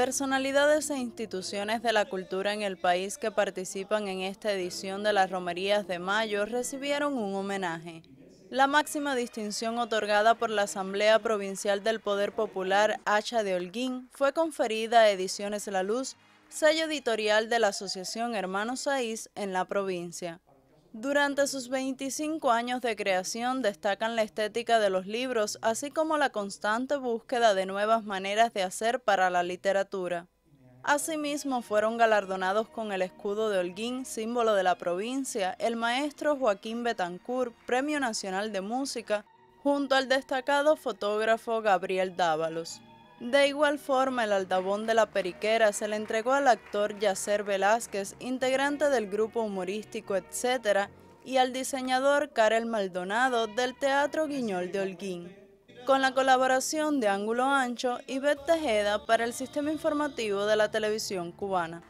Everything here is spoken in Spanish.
Personalidades e instituciones de la cultura en el país que participan en esta edición de las Romerías de Mayo recibieron un homenaje. La máxima distinción otorgada por la Asamblea Provincial del Poder Popular Hacha de Holguín fue conferida a Ediciones La Luz, sello editorial de la Asociación Hermanos Saiz en la provincia. Durante sus 25 años de creación destacan la estética de los libros, así como la constante búsqueda de nuevas maneras de hacer para la literatura. Asimismo, fueron galardonados con el escudo de Holguín, símbolo de la provincia, el maestro Joaquín Betancourt, Premio Nacional de Música, junto al destacado fotógrafo Gabriel Dávalos. De igual forma, el aldabón de la periquera se le entregó al actor Yacer Velázquez, integrante del grupo humorístico Etcétera, y al diseñador Karel Maldonado del Teatro Guiñol de Holguín. Con la colaboración de Ángulo Ancho y Bet Tejeda para el sistema informativo de la televisión cubana.